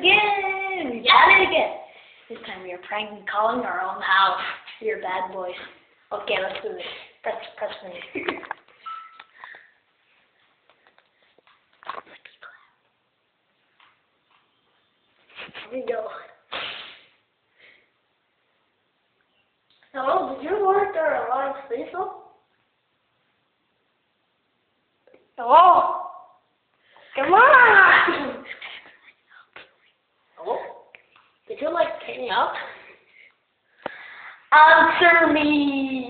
again. Got it again. This time we are pranking calling our own house. We are bad boys. Okay, let's do this. Press, press play. Here we go. Hello, did you work there a lot of Cecil? Hello? Come on! Hello? Did you like pick me up? Answer me!